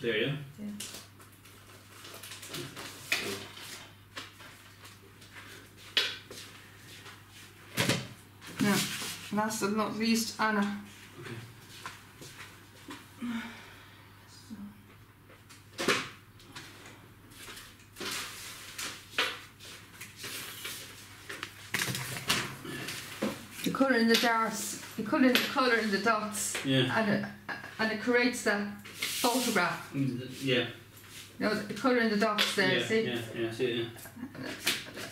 Here, yeah, there, yeah. Yeah. Now, last but not least, Anna. Okay. The colour in the dots. the colour in the colour in the dots, Yeah. and it, and it creates that photograph. Mm, Yeah. You know, the colour in the dots there, yeah, see? yeah, yeah, see it, yeah.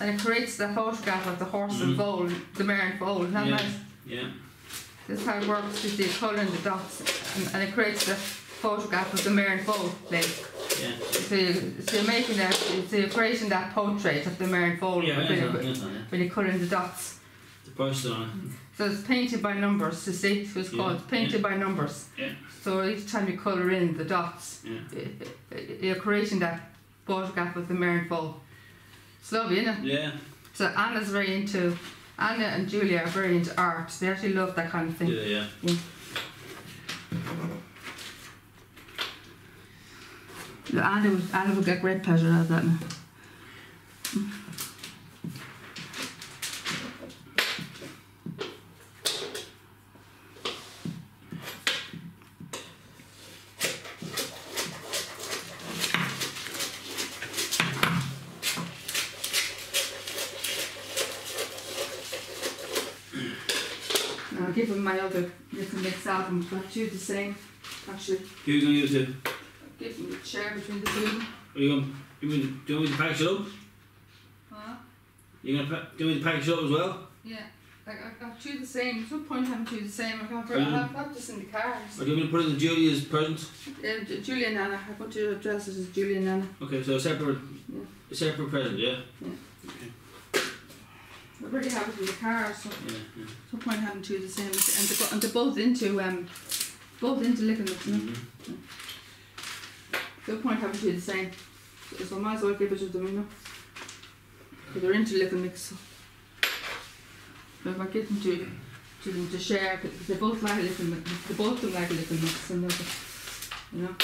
And it creates the photograph of the horse and Mhm. foal, the mare and foal. Isn't that Yeah. nice? Yeah. This is how it works with the colour in the dots, and, and it creates the photograph of the mare and foal. Like, Yeah. so, you, so you're making that, so you're creating that portrait of the mare and foal Yeah, when, you, when you colour in the dots. Person on So it's painted by numbers, you see, so it's Yeah, called painted by numbers. Yeah. So each time you colour in the dots. Yeah. you're creating that photograph of the and foal. It's lovely, isn't it? Yeah. So Anna's very into, Anna and Julia are very into art. They actually love that kind of thing. Yeah, yeah. Yeah, Anna would, Anna would get great pleasure out of that. Now. Give him my other little mix album, got two the same, actually. Who are going to use it? Give him a share between the two. Are you going you mean, do you want me to package it up? Huh? You going to do you want me to package it up as well? Yeah, like I got two the same. There's no point having two the same. I got Are you- I've got this in the cars. Or do you want me to put it in Julia's present? Ju- Julia and Anna. I put your addresses as Julia and Anna. Okay, so a separate, Yeah. a separate present, yeah? I already have it in the car, so Yeah, yeah. no point having two the same. And they're, and they're both into um, both into licking it. No, Mhm. no point having two the same. So, I might as well give it to them, you know. Because they're into Little Mix. So. so if I get them to to them to share, because they both like Little Mix. They both them like Little Mix, and they're, you know.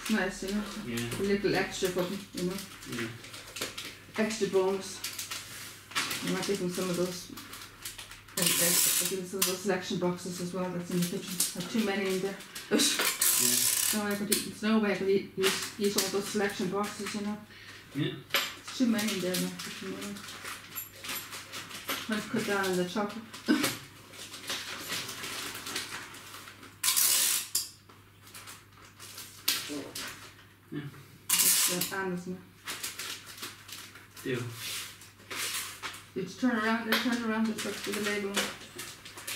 It's nice, you know. Yeah, A little extra for them, you know. yeah. Extra bonus. I might give them some of those. uh, uh, give them some of those selection boxes as well. That's in the kitchen. I have too many in there. no way, but it's no way, but eat, eat, eat all those selection boxes, you know. Yeah. It's too many in there. You know. Let's cut down the chocolate. Yeah. That's uh, Anna's now. Do. You just turn around, then turn around, just look with the label.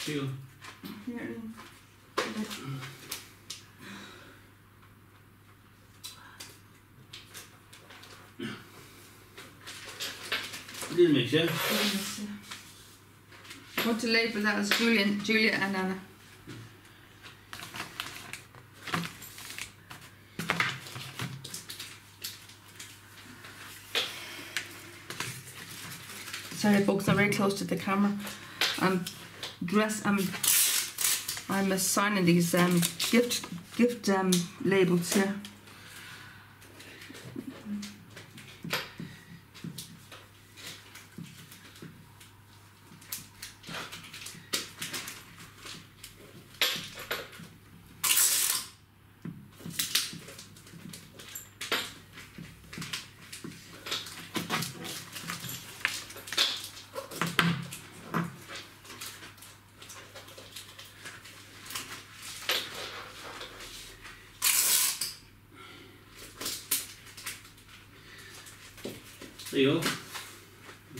Do. Here, Little mix, yeah? I want to label that as Julian, Julia and Anna. Sorry folks, I'm very close to the camera. I'm dress I'm I'm assigning these um gift gift um labels here.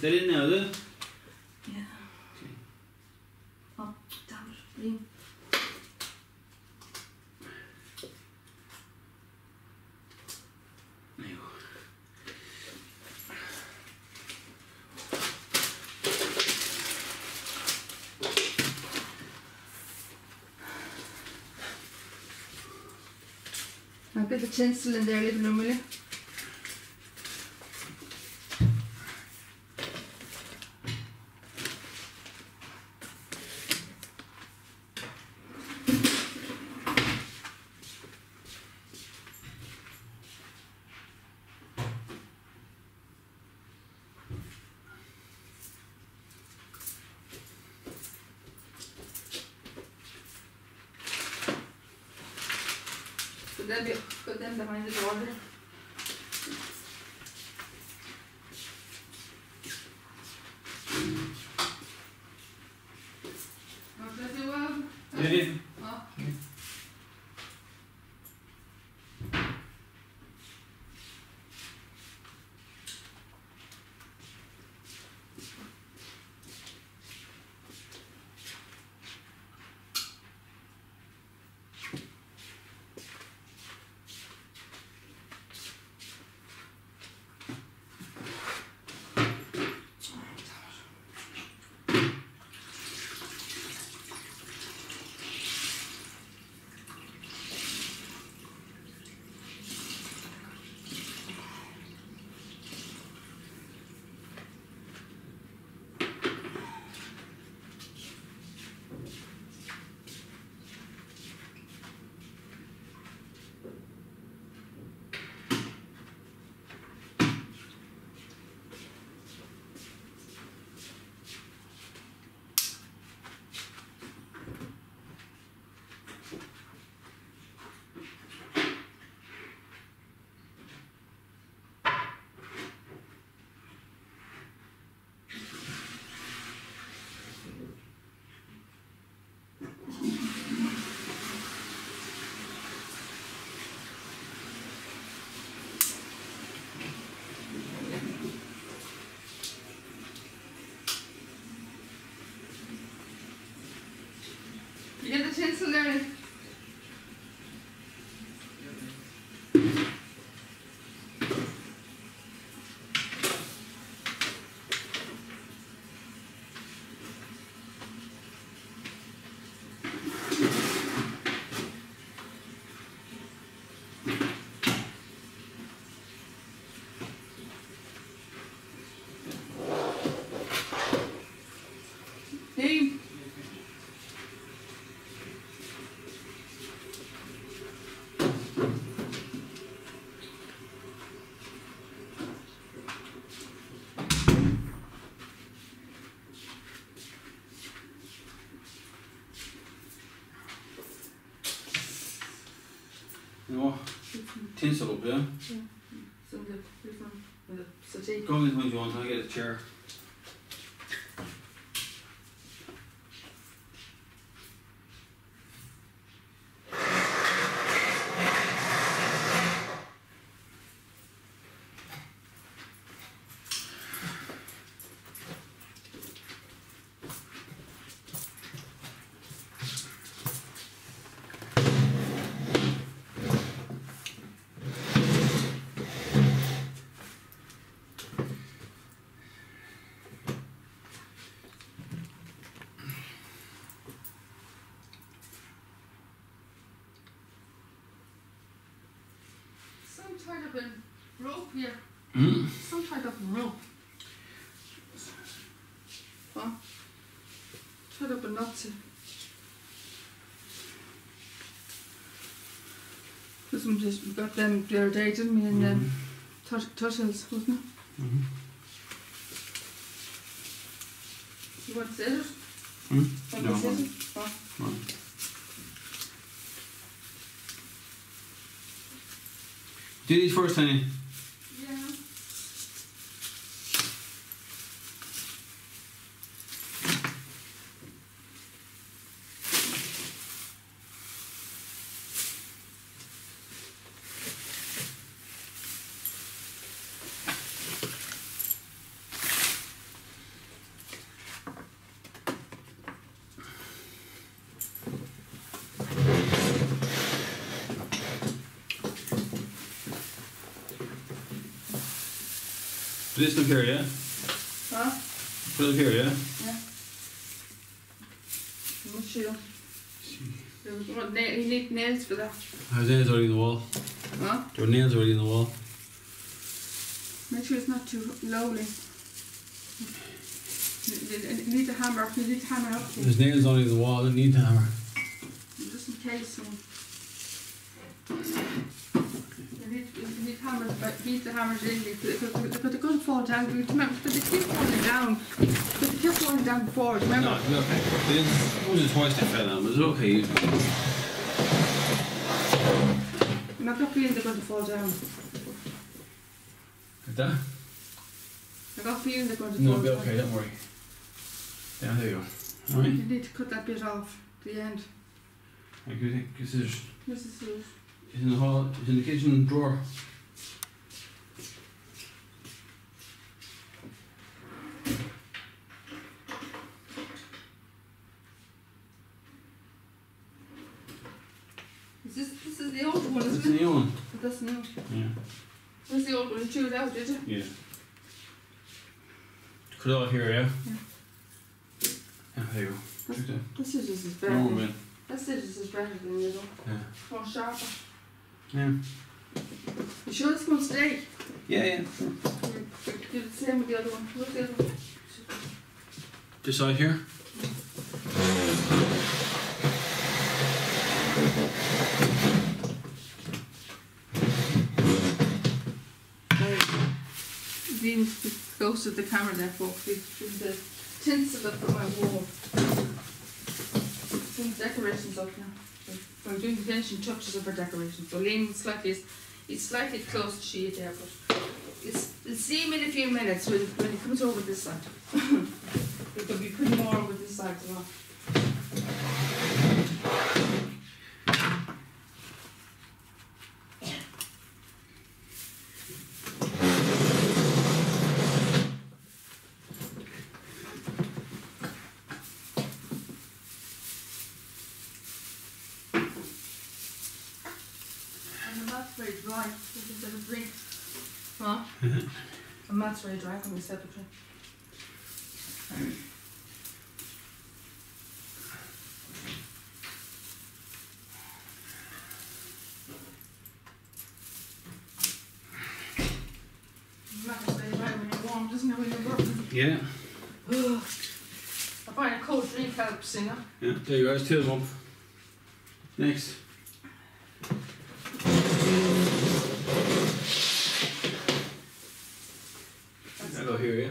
That in now, is it? Yeah. Oh, damn it. Liam. There you go. A bit of tinsel in there, living room, will put them behind the door Ja, tinsel up, yeah? Some the different, the city. Go in when you want, I'll get a chair. Some tied up in rope here. Mm. Some tied of rope. What? Tied up knots. here. This one just got them the other day, didn't we? In um, Tut- Tuttles, wasn't it? Mhm. You want scissors? Want No, scissors? No. Do these first, honey. Yeah. Do this up here, yeah? Huh? Put it up here, yeah? Yeah. What's she on? What nail? You need nails for that. How's nails already in the wall? Huh? There nails already in the wall. Make sure it's not too lowly. You you- you need the hammer. You need to hammer up There's nails already in the wall. I don't need the hammer. just in case. Um, you need, you need hammers, but you the hammers in there because because they're going to fall down. You remember, because they keep falling down. Because they kept falling down before. do you Remember? No, you're okay. They didn't, once or twice they fell down, but it's okay. No, got that feeling they're going to fall down. Like that? I got a feeling they're going to No, fall it'll be okay, don't worry. Yeah, there you go. Alright. You need to cut that bit off the end. Like you think this is This is it's in the hall it's in the kitchen drawer. Is this this is the old one, It's isn't the it? new one. That's new. Yeah. That's the old one. You chewed out, did you? Yeah. Cut it off here, yeah? Yeah. Yeah, there you go. That's, Check that. the scissors is better. No, than- man. That scissors is better than the other. one. Yeah. More sharper. Yeah. You sure it's going to stay? Yeah, yeah, sure. Do the same with the other one. What's the other one? This side here? Being close to the camera there, folks. These these are the tinsel up on my wall. Some decorations up now. I'm doing the finishing touches of our decorations. So leaning slightly, is- it's slightly close to shade there, but it's, you'll see him in a few minutes when, when he comes over this side. There'll be pretty more over this side as well. And the mat's very dry, this is a drink. Huh? the mat's very dry when we step between. The mat is very dry when warm, doesn't it, when you're working? Yeah. I find a cold drink helps, know. Yeah, there you go, it's bump. Next. That's, I'll go here, yeah?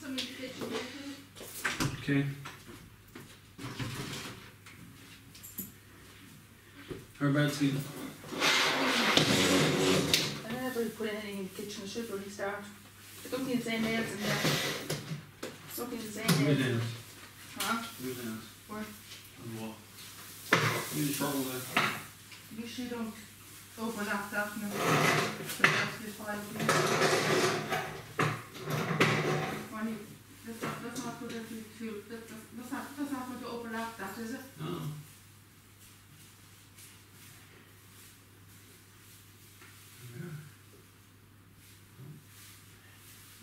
some in the kitchen. okay? Okay. Whereabouts Steve? I never put anything in the kitchen. I should really start. I don't need the same nails in there. Don't need the same nails. nails? Huh? Nails? Where? On the wall. Use the shovel there. You should don't overlap that now. So that's the file. When you, that's not, that's not good if you, to- that, that- that's not, that's not going to overlap that, is it? No.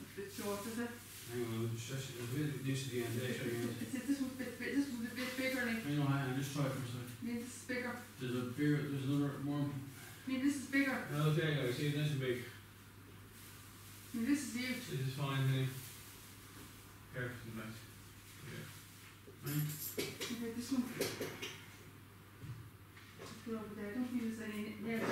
It's a bit short, is it? Hang on, just, just, it's really used to the end there. It's, it's, this one's a bit, bit- this one's a bit bigger, like, I know, hang on, just try it for a. I mean, this is bigger. There's a bigger, there's another more. I mean, this is bigger. Okay, guys, see, this is big. I this is huge. This is fine, honey. Perfect, and nice. Yeah. Hmm? Right. Okay, this one. Just put over there. Don't use any nails.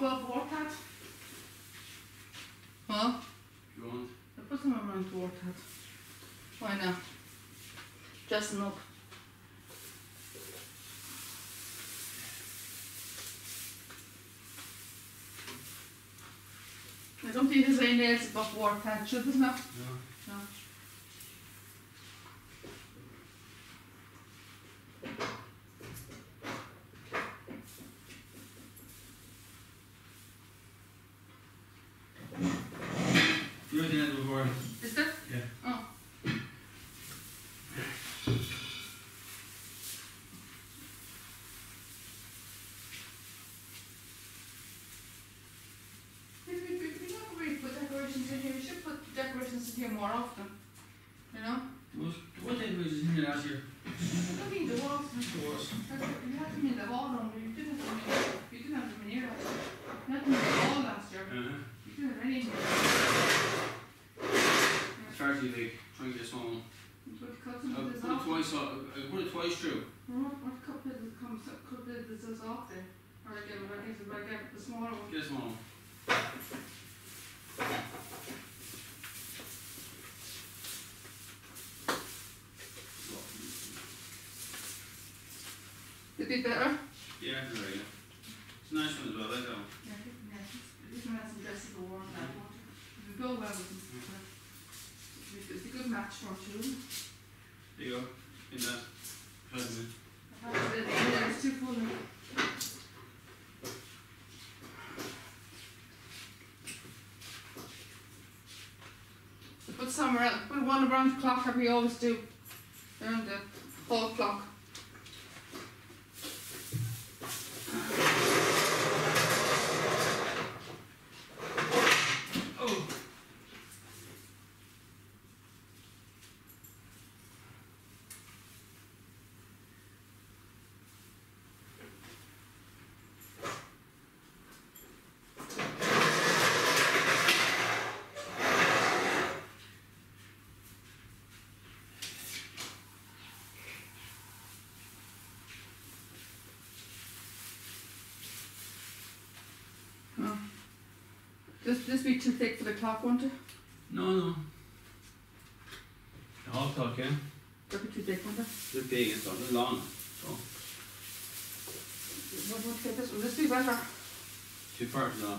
above Warpath? Huh? If you want. I put Why not? Up. I don't think there's any nails above Warpath, should there not? No. No. You're the end before. Is there? Yeah. Oh. We, we, we, we don't really put decorations in here, we should put here more often, you know? What day was in here last year? I think there was, It was. you had them in the hall room, you didn't have them in, you didn't have them in here last year. You had them in the hall last year, Uh-huh. you didn't have any in here. Started like trying to get cut I put it twice, uh, I put it twice through. What, what cup did it come, cup did this is off there? Or get, I guess if I get the smaller one. Get a small. Did it better? Yeah, there we go. It's a nice one as well, that one. Yeah, yeah, this one has some dressable warm that water. It would go well with them. It's a good match for two. There you go. In that. Present. It's too full. So Put some around, put one around the clock like we always do. Around the whole clock. This this be too thick for the clock, won't it? No, no. The hot clock, yeah? That'd be too thick, won't it? It's big and stuff, it's long. So, What what take this? Will this be better? too far to that.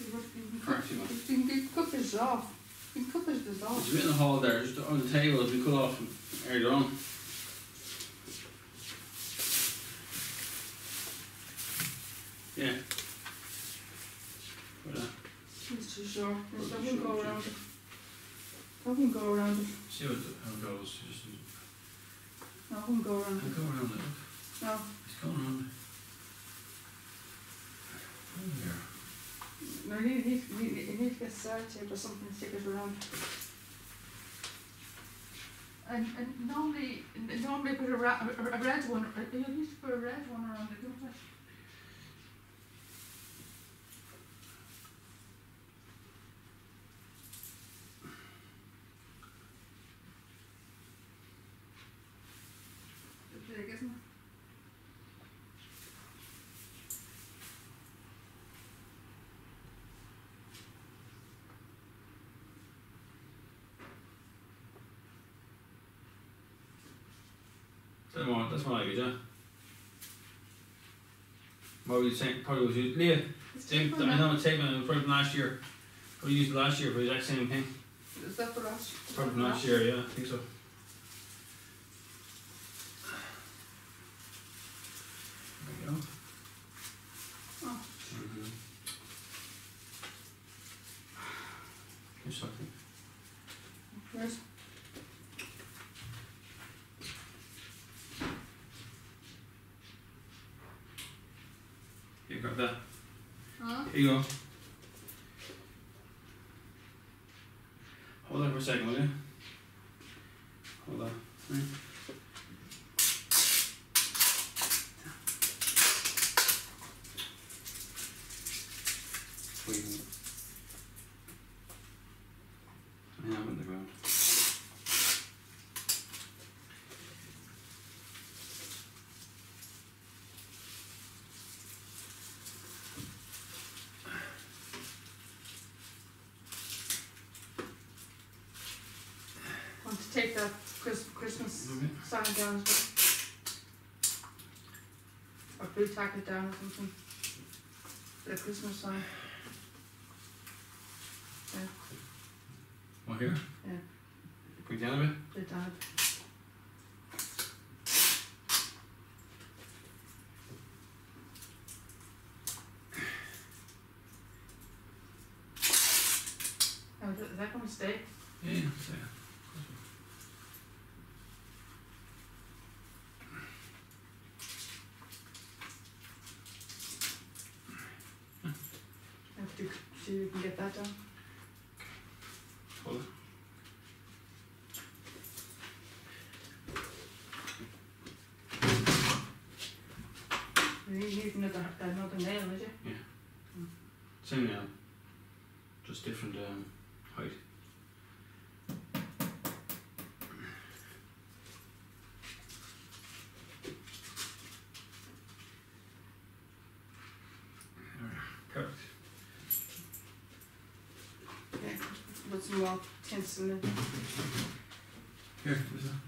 You can cut- too much. You can cut this off. You can cut this this It's a bit in the hall there, just on the table as we cut off earlier on. Yeah. But, uh, It's too short. Yes, I wouldn't go around it. I wouldn't go around it. see what the, how it goes. Just I wouldn't go around I'll it. go around it. No. It's going around. Oh, here. No, you need, you need, you need to get side tape or something to stick it around. And, and normally, normally put a, ra- a, a red one, you need to put a red one around it, don't you? It's big, isn't it? That's more, that's more like yeah. What were you saying? Probably was you, Leah, same, I now. know it's taken probably from last year. We used last year for the exact same thing. Is that for last? Probably from last year, yeah, I think so. There we go. Oh. Mhm. Here's something. Where's? Here, grab that. Huh? Here you go. Hold on for a second, will you? Hold on. Right. Wait. I am on the ground. Christmas Okay. sign down well. Or blue tack it down or something. The Christmas sign. Oh, here? Yeah. Put it down a bit? Blue tack. Oh, is that gonna stay? Yeah, yeah, so, yeah. If you, see if you can get that done. Hold it. You need another, another nail, is you? Yeah. Same now. Just different um, Okay. Put some